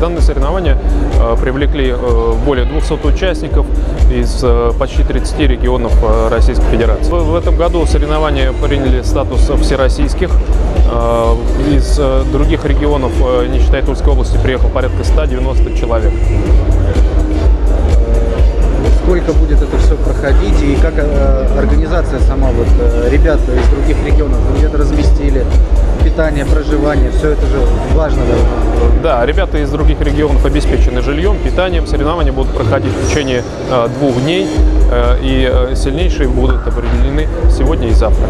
Данные соревнования э, привлекли э, более 200 участников из э, почти 30 регионов Российской Федерации. В этом году соревнования приняли статус всероссийских. Из других регионов, не считая Тульской области, приехал порядка 190 человек. Сколько будет это все проходить и как организация сама, вот ребят из других регионов, где-то разместили, питание, проживание, все это же важно. Да? Да, ребята из других регионов обеспечены жильем, питанием. Соревнования будут проходить в течение э, двух дней, э, и э, сильнейшие будут определены сегодня и завтра.